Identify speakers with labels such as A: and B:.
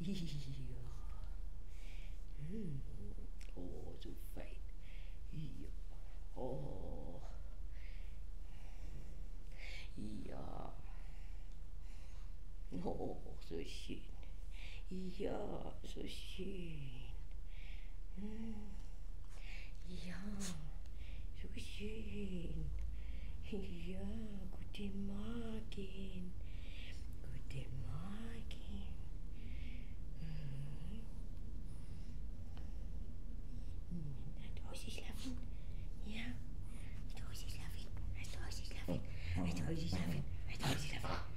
A: Ja. Hm. Oh, so fein. Ja. Oh. Ja. Oh, so schön. Ja, so schön. Hm. Ja, so schön. Ja, guten Morgen. Attends, vas-y, ça fait. Attends, vas-y, ça fait.